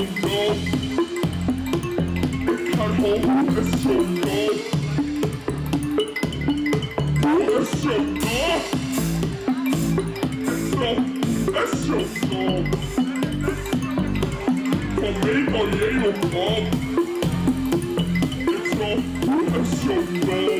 so it's so cold. It's so cold. It's so, it's so me. It's so, it's so.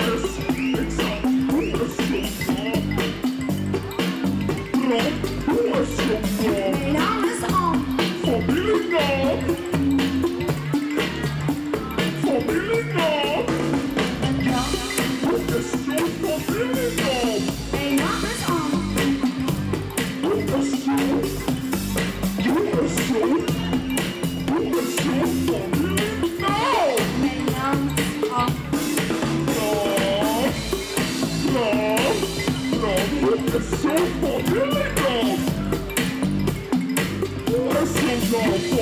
में so fucking late, dog. That's so goddamn.